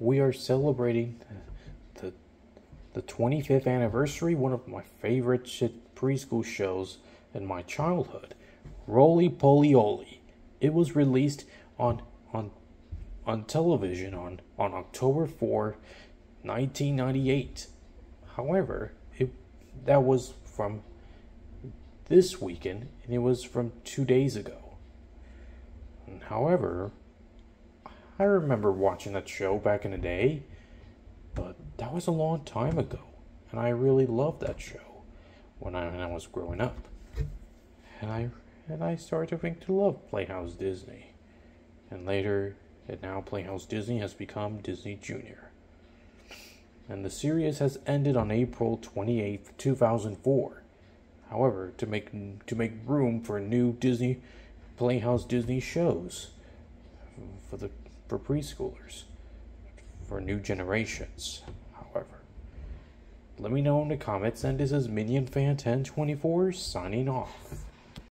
we are celebrating the the 25th anniversary, one of my favorite shit preschool shows in my childhood, Rolie Polie Olie. It was released on on on television on on October 4, 1998. However, it that was from this weekend and it was from 2 days ago. However, I remember watching that show back in the day, but that was a long time ago, and I really loved that show when I, when I was growing up. And I and I started to think to love Playhouse Disney. And later, and now Playhouse Disney has become Disney Junior. And the series has ended on April 28th, 2004. However, to make to make room for new Disney Playhouse Disney shows for the for preschoolers, for new generations, however. Let me know in the comments, and this is Minion Fan 1024 signing off.